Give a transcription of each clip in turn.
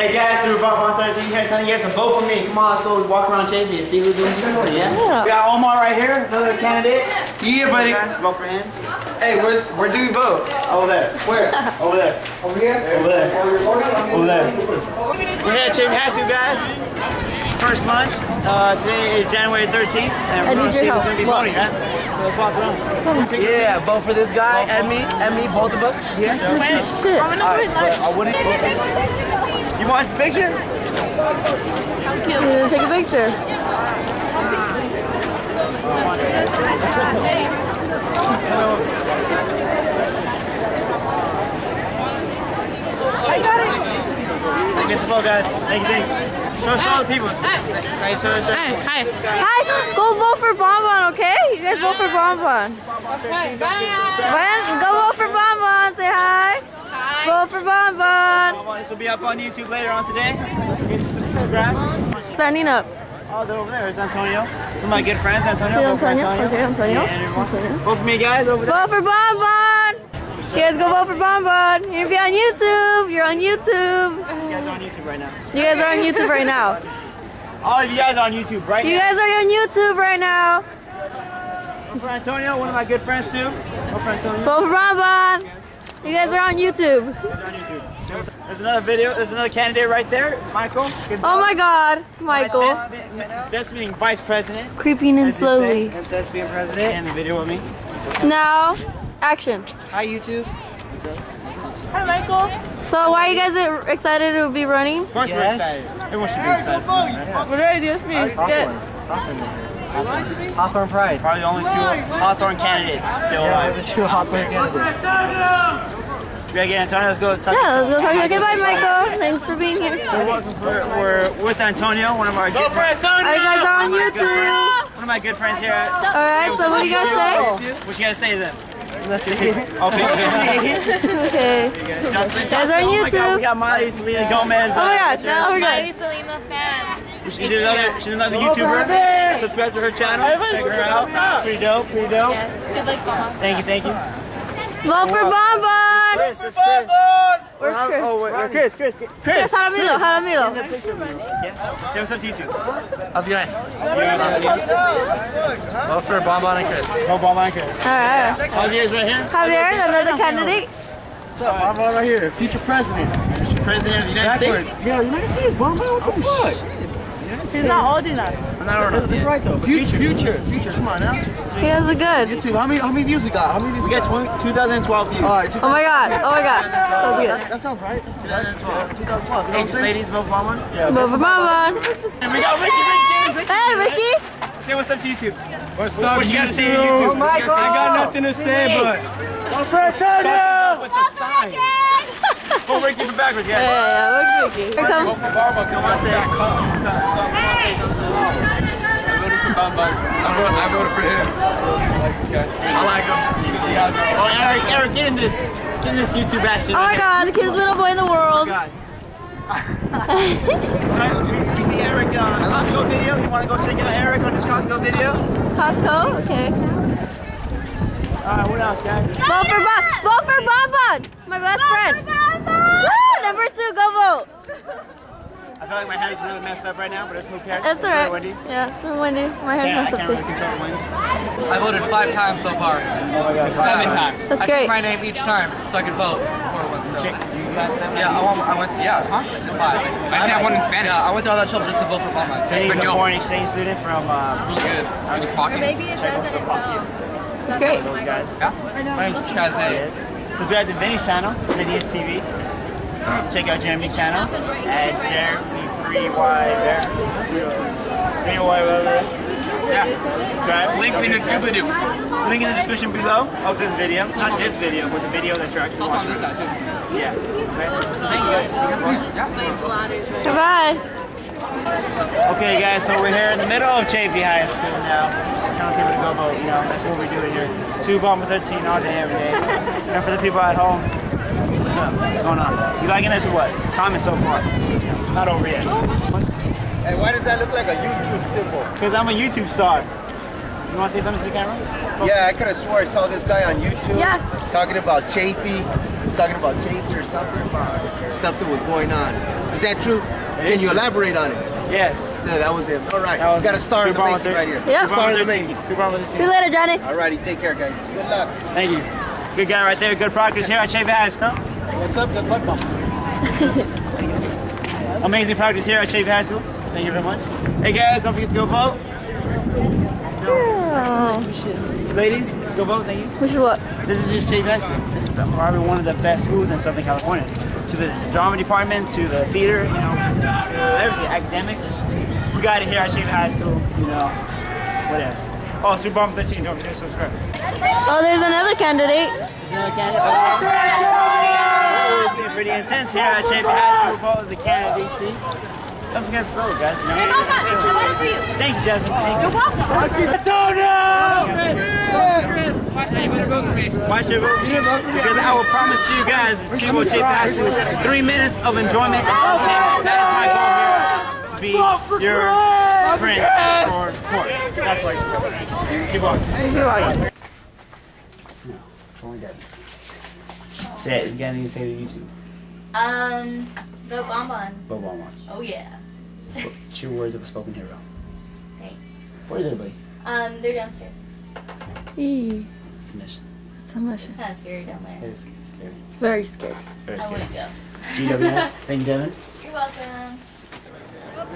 Hey guys, we're about 113 here telling you guys to vote for me. Come on, let's go walk around Chaffey and see who's doing this morning, yeah? Yeah. We got Omar right here, another candidate. Yeah, buddy. Guys, vote for him. Hey, where's, where do we vote? Over there. Where? Over there. Over here? Over there. Over there. We're here at Chaffey High School, guys. First lunch. Uh, today is January 13th, and we're going to see who's going to be help. voting, right? So let's walk around. Yeah, vote for this guy and me, and me, both of us. Yeah. Shit. Alright, but, uh, what do you, You want the picture? You didn't take a picture. Get to vote, guys. Thank you, thank you. Show, show the people. Say, show, show. Hi. Hi. Guys, go vote for Bonbon, okay? You guys vote for Bonbon. Vayan, go vote for Bonbon. Say hi. Vote for Bonbon. This will be up on YouTube later on today. Don't forget to subscribe. Standing up. Oh, they're over there. There's Antonio. One of my good friends, Antonio. See for Antonio? Okay, Antonio. Yeah. Antonio. Vote for me, guys, over there. Vote for Bonbon. You guys go vote for Bonbon. You're be on YouTube. You're on YouTube. You guys are on YouTube right now. You guys are on YouTube right now. All of you guys are on YouTube right You now. You guys are on YouTube right now. Vote for Antonio, one of my good friends too. Vote for Antonio. Vote for Bonbon. You guys are on YouTube. You guys are on YouTube. There's another video. There's another candidate right there, Michael. Oh my God, Michael. This, this being vice president. Creeping in slowly. and that's being president. And the video with me. Now, action. Hi, YouTube. Hi, Michael. So why are you guys excited to be running? Of course Yes. we're excited. Everyone should be excited. Right? Hawthorne. Hawthorne Pride. Probably the only two Hawthorne candidates still Yeah, we're alive. the two Hawthorne candidates. We gotta Antonio. Let's go. Talk Yeah, to let's go talk. Okay, bye, Michael. Thanks for being here. We're, we're, we're with Antonio, one of our good friends. All right, guys are on YouTube. One of my good friends here. All right, so what do you guys say? What you gotta say to them? Okay. Okay. Justin, Guys are on oh my God, we got Molly, Selena Gomez. Oh my uh, God. what's her- Oh my God. Miley Selena fan. She's another, she's another YouTuber. Subscribe to her channel. Check her out. Pretty dope. Pretty dope. Good luck, Mama. Thank you. Thank you. Vote for Bonbon. Oh, Chris, Chris. Where's Chris? Oh, wait, wait, Chris, Chris, Chris. Chris, Jaramillo, Jaramillo. Yeah. Say what's up to YouTube. How's it going? You're Vote for Bonbon and Chris. No ball line, Chris. All right. Javier's right here. Javier, another candidate. What's up? I'm right here. Future president. Future President of the United Backwards. States. Yeah, United States, bro. What the oh, fuck? He's not old enough. I'm not old enough That's right though. Future, future, future. Come on now. You guys are good. YouTube. How many how many views we got? How many views We got 20, 2012 views. All right. Oh my God. Oh my God. So good. That, that sounds right. That's 2012. 2012. You know what I'm Hey, saying? ladies, vote for Mama. Yeah. Vote for And we got Ricky, Ricky, Ricky. Hey, Ricky. Say what's up to YouTube. What's up, What you gotta say to YouTube? What oh you gotta? I got nothing to say, but With the sign. Vote Ricky for backwards, Yeah, guys. yeah, yeah. Look, Ricky. Here comes. Vote for Barbara. Come on, say. Come on, come on, come on, say something. I voted for Bonbon. I voted, I voted for him. I like him because he has Oh, Eric, Eric, get in this. Get in this YouTube action. Oh my God, the cutest little boy in the world. God. so, we, we see Eric uh, Costco video. You want to go check out Eric on his Costco video? Costco. Okay. Alright, what else, guys? Vote for Bon. Vote for Bonbon. My best friend. Woo! Number two, go vote. I feel like my hair is really messed up right now, but it's who cares? That's It's alright. very windy. Yeah, it's from Wendy. My hair's Yeah, I messed can't up really too. control the wind. I voted five times so far. Oh my god. Seven times. That's I great. took my name each time so I could vote for one. So. Chick, you got seven? Yeah, I, went, I went. Yeah, huh? I said five. I think I won in Spanish. Yeah, I went to all that trouble just to vote for Bonbon. He's a Espanol. foreign exchange student from uh, Really good. I was walking. Czechoslovakia. It's great. Those guys. Yeah. My name's Chaz. Subscribe to Vinny's channel, Vinny's TV. Check out Jeremy's channel at Jeremy3Y there. 3Y whatever. Yeah. Subscribe. Link in the doobly-doo. Link in the description below of this video. Not this video, but the video that you're It's actually also on watching. this side too. Yeah. Okay. So thank you guys. Yeah. Goodbye. Okay guys, so we're here in the middle of Chaffey High School now. Just telling people to go vote, you know, that's what we're doing here. Two bomb 13 all day, every day. And for the people at home, what's up? What's going on? You liking this or what? Comment so far. It's not over yet. Hey, why does that look like a YouTube symbol? Because I'm a YouTube star. You want to say something to the camera? Yeah, I could have swore I saw this guy on YouTube Yeah. talking about Chaffey. He's talking about Chaffey or something about stuff that was going on. Is that true? Can you true. elaborate on it? Yes. Yeah, that was it. All right. That was we got a star in the making right here. Yeah. Star in the making. Super Bowl See you later, Johnny. All righty. take care, guys. Good luck. Thank you. Good guy right there. Good practice here at Chaffey High School. What's up? Good luck, mom. Amazing practice here at Chaffey High School. Thank you very much. Hey guys, don't forget to go vote. Oh, Ladies, go vote. Thank you. which is what? This is just Chaffey High School. This is the, probably one of the best schools in Southern California. To the drama department, to the theater, you know, to everything, academics. We got it here at Chaffey High School. You know, what else? Oh, Super Bowl 13. Don't forget to subscribe. Oh, there's another candidate. Another candidate. Oh, it's getting pretty intense here at Chaffey High School. Vote the candidacy. Don't forget to vote, guys. You know? Thank you, Jasmine. Thank you. You're welcome. Why should you vote for me? Why should you vote for me? Because I will promise you guys, people at Chaffey High School, three minutes of enjoyment and entertainment. That is my goal here. To be your prince for court. That's what I Keep on. You're welcome. Only that. Say it. You got anything to say to YouTube? Um, the bonbon. Bob on watch. Oh yeah. Two words of a spoken hero. Thanks. Where's everybody? Um, they're downstairs. Eee, It's a mission. it's a mission. It's kind of scary down It there. is scary. It's very scary. Very I scary. wouldn't go. GWS. Thank you, Devin. You're welcome. Vote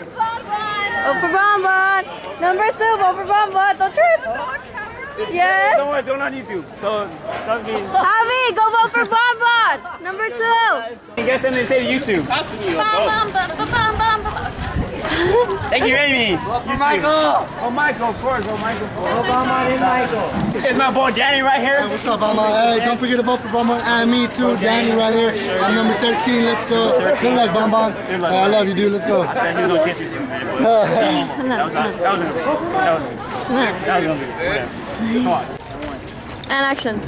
for Bonbon. Number two, vote for Bonbon. Don't try to Yes. Don't worry, it's going on YouTube. So, don't be. Javi, go vote for Bonbon. Number two. You got something to say YouTube? Thank you, Amy. YouTube. Michael! Oh, Michael, of course. Oh, Michael. Obama and Michael. Is my boy Danny right here? What's up, Bama? Hey, don't forget to vote for Bama and me too. Danny right here. I'm number 13. Let's go. Good luck, Bamba. Good luck. Hey, I love you, dude. Let's go. I bet he was gonna kiss me too, man. That was not. That was gonna. That was. That was gonna be. Whatever. Come on. And action.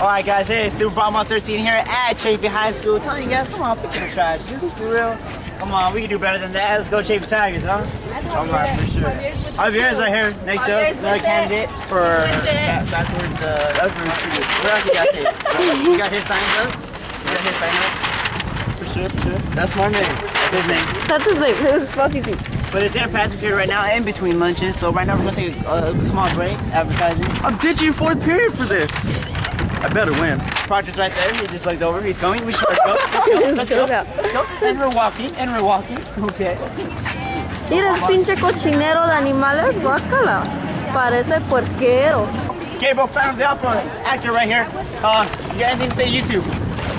All right, guys. Hey, Super Bomb 13 here at Chaffey High School. Telling you guys, come on, pick the trash. This is for real. Come on, we can do better than that. Let's go Chaffey Tigers, huh? Come on, for sure. Javier's right here next to us, another candidate for back- backwards. Uh, backwards. student. What else you got to say? You got his signs up. You got his sign up. For sure, for sure. That's my name. That's his name. That's his name. It's Smoky Pete. But it's their passing period right now, in between lunches. So right now we're gonna take a, a small break, advertising. I'm ditching fourth period for this. I better win. Proctor's right there. He just looked over. He's coming. We should go. Let's go. Let's go. Let's go. And we're walking. And we're walking. Okay. Mira, es pinche cochinero de animales. Guácala. Parece puerquero. Gabriel Phantom of the Opera, actor right here. Uh, you got anything to say YouTube?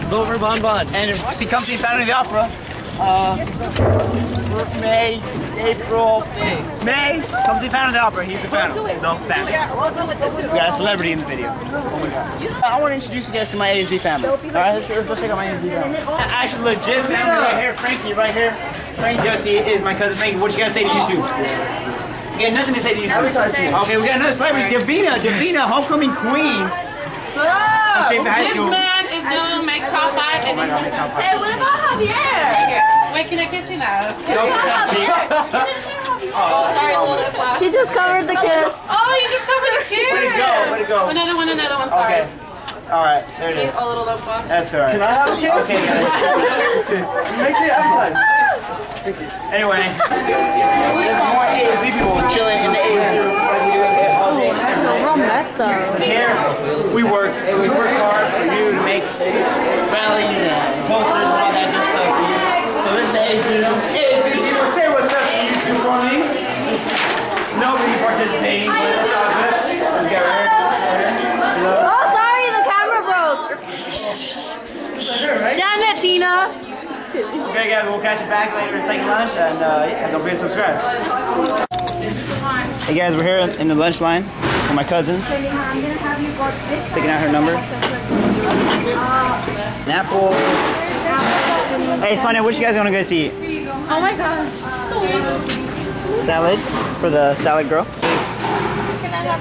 Vote for Bon Bon. And if she comes to Phantom of the Opera, uh, May, April, May, come see of the Opera. He's the Phantom. No, Phantom. We got a celebrity in the video. Oh my god. I want to introduce you guys to my ASB family. Alright, let's go, let's go check out my ASB family. Actually, legit family right here. Frankie right here. Frankie Josie is my cousin Frankie. What you gotta say to YouTube? We got nothing to say to YouTube. Okay, we got another celebrity. Davina, Davina, homecoming queen. Chaffey This man is gonna make top five and Might not make top five. Hey, what about Javier? Wait, can I kiss you now? Let's kiss Don't you. touch me. Oh, sorry, a little bit fast. He just covered the kiss. Oh, you just covered the kiss. Way to go, way to go. Oh, another one, another one. Sorry. Okay. All right, there it is. A little bit fast. That's all right. Can I have a kiss? Okay, guys. Make sure you advertise. Anyway, there's more ASB people chilling in the ASB room like we do all messed up. Here, we work, we work hard for you to make rallies and posters and all that good stuff. So this is the people, say what's up to YouTube for me. Nobody participating, it's all good. Let's get. Oh, sorry, the camera broke. Damn it, Tina. Okay, guys, we'll catch you back later in second lunch, and uh, yeah, don't forget to subscribe. Hey guys, we're here in the lunch line with my cousin. Taking out her number. An apple. Hey, Sonia, what you guys gonna go to eat? Oh my god. Salad for the salad girl. This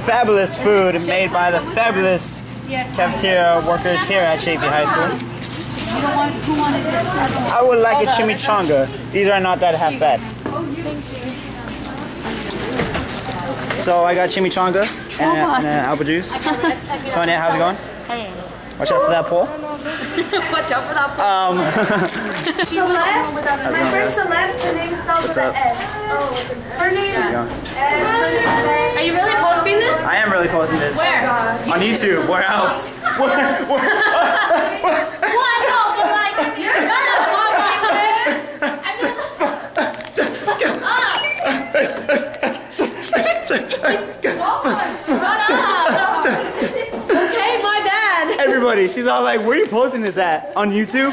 fabulous food made by the fabulous cafeteria workers here at Chaffey High School. I would like a chimichanga. These are not that half bad. So I got chimichanga and, a- and an apple juice. Sonia, how's it going? Watch out for that pole. Watch out for that. pole. Um, Celeste. My friend Celeste. Her name is spelled with an S. Oh, her name is Are you really posting this? I am really posting this. Where? On YouTube. Where else? Where, where, What? No, but like, you're gonna pop up there. I mean, shut up. Okay, my bad. everybody, she's all like, where are you posting this at? On YouTube?